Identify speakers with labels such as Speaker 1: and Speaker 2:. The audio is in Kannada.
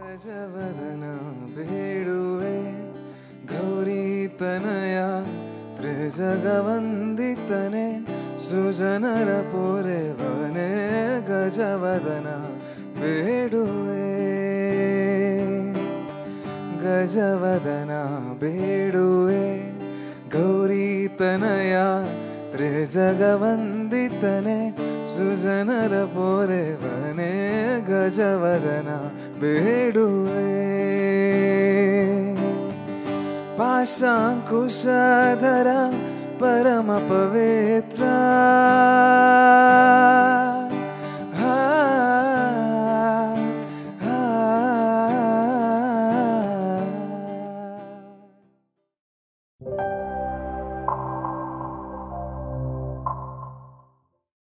Speaker 1: ಗಜವದನ ಬೇಡುವೆ ಗೌರಿತನಯ ತ್ರಿಜಗವಂದಿತನೆ ಸುಜನರ ಪೂರೆವನೆ ಗಜವದನ ಬೇಡುವೆ. ಗಜವದನ ಬೇಡುವೆ ಗೌರಿತನಯ ತ್ರಿಜಗವಂದಿತನೆ ಸುಜನರ ಪೊರೆವನೇ ಗಜವದನ ಬೇಡುವೆ ಪಾಶಾಂಕುಶಧರ ಪರಮ ಪವಿತ್ರ